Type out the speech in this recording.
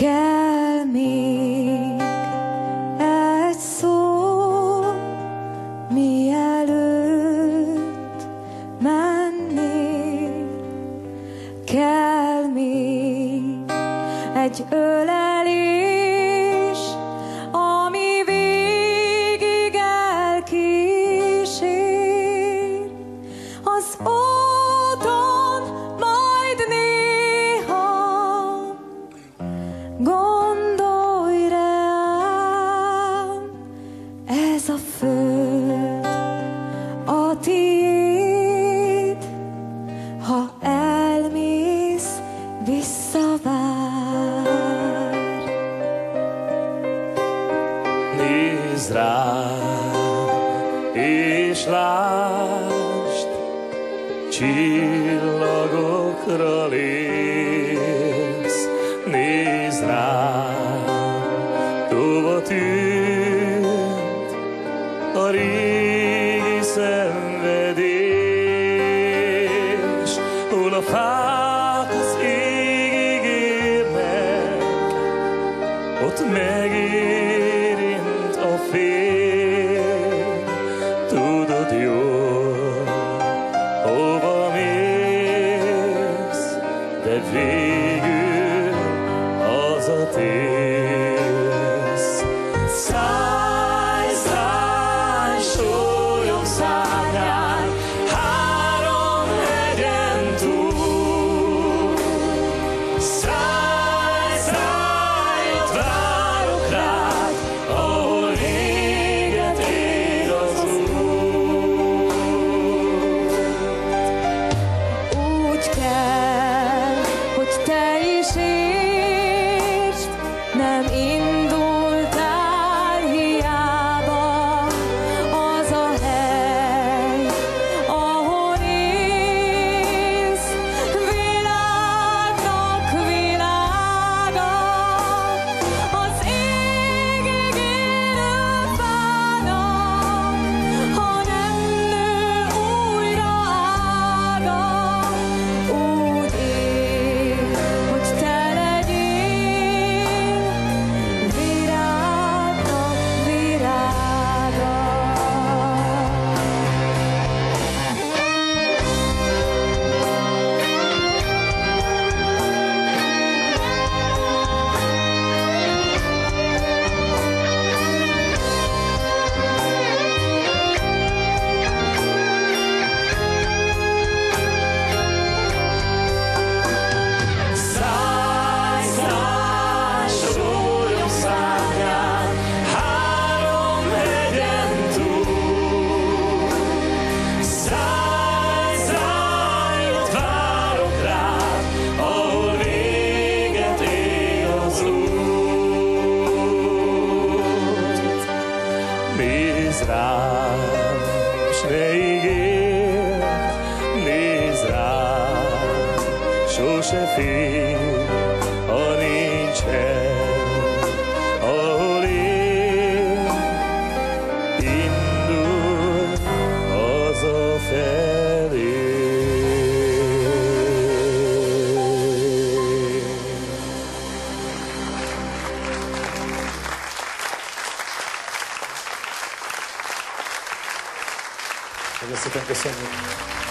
Kell még egy szó, mielőtt mennél. Kell még egy ölelés, Gondolj rám, ez a föld a tiéd, ha elmész, visszavár. Nézd rám, és lásd, csillagokra lépsz. Tűnt a régi szenvedés, hol a fák az égig érnek, ott megérint a fény, Nézd rám, s ne ígérd, nézd rám, sose fél, ha ahol Agradecer a você